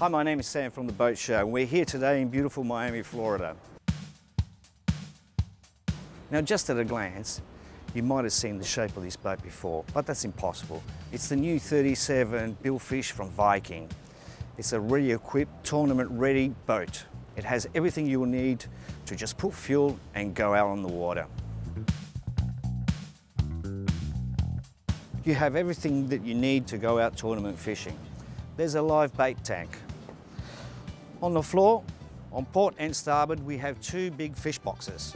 Hi, my name is Sam from the Boat Show. And we're here today in beautiful Miami, Florida. Now, just at a glance, you might have seen the shape of this boat before, but that's impossible. It's the new 37 Billfish from Viking. It's a ready equipped, tournament ready boat. It has everything you will need to just put fuel and go out on the water. You have everything that you need to go out tournament fishing. There's a live bait tank. On the floor, on port and starboard, we have two big fish boxes.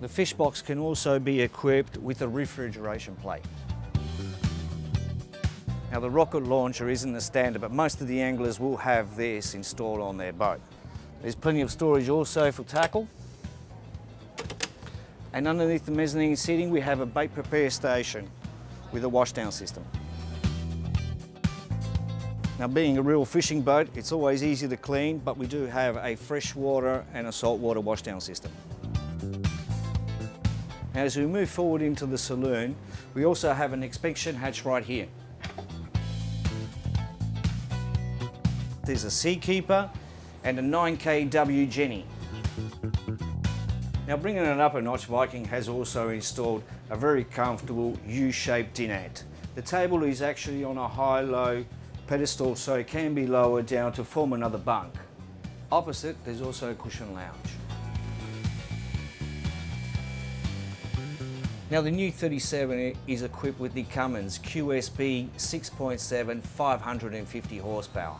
The fish box can also be equipped with a refrigeration plate. Now the rocket launcher isn't the standard, but most of the anglers will have this installed on their boat. There's plenty of storage also for tackle. And underneath the mezzanine seating, we have a bait prepare station with a washdown system. Now being a real fishing boat, it's always easy to clean, but we do have a freshwater and a saltwater washdown system. Now as we move forward into the saloon, we also have an inspection hatch right here. There's a Seakeeper and a 9kW Jenny. Now bringing it up a notch, Viking has also installed a very comfortable U-shaped dinette. The table is actually on a high-low pedestal so it can be lowered down to form another bunk. Opposite, there's also a cushion lounge. Now the new 37 is equipped with the Cummins QSB 6.7 550 horsepower.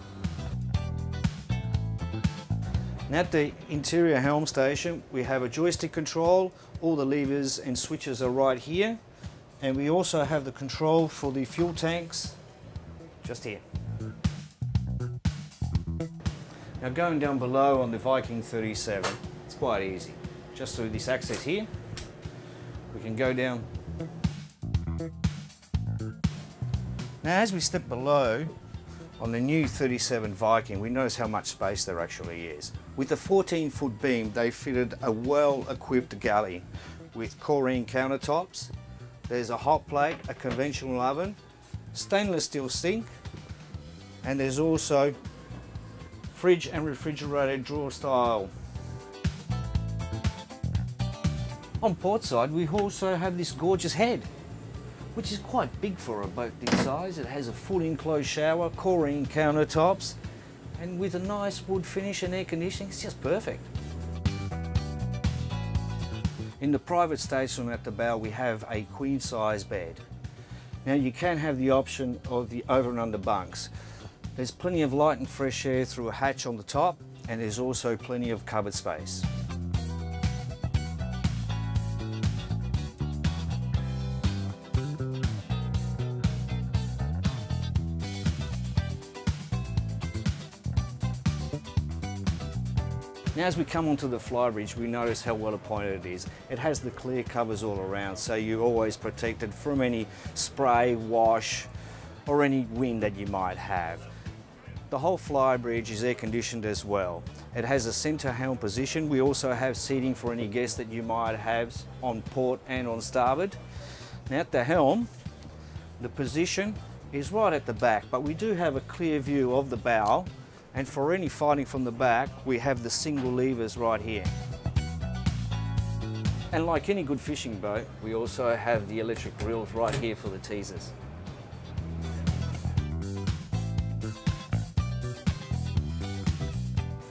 Now at the interior helm station, we have a joystick control. All the levers and switches are right here. And we also have the control for the fuel tanks just here. Now going down below on the Viking 37, it's quite easy. Just through this access here, we can go down. Now as we step below, on the new 37 Viking, we notice how much space there actually is. With the 14 foot beam, they fitted a well equipped galley with Corian countertops. There's a hot plate, a conventional oven, stainless steel sink, and there's also fridge and refrigerator drawer style. On port side, we also have this gorgeous head which is quite big for a boat this size. It has a full enclosed shower, Corian countertops, and with a nice wood finish and air conditioning, it's just perfect. In the private station at the bow, we have a queen size bed. Now you can have the option of the over and under bunks. There's plenty of light and fresh air through a hatch on the top, and there's also plenty of cupboard space. Now as we come onto the flybridge, we notice how well appointed it is. It has the clear covers all around, so you're always protected from any spray, wash, or any wind that you might have. The whole flybridge is air conditioned as well. It has a centre helm position. We also have seating for any guests that you might have on port and on starboard. Now at the helm, the position is right at the back, but we do have a clear view of the bow and for any fighting from the back, we have the single levers right here. And like any good fishing boat, we also have the electric grills right here for the teasers.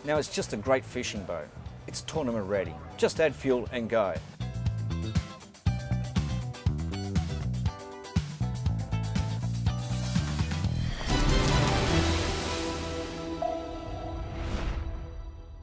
Now it's just a great fishing boat. It's tournament ready. Just add fuel and go.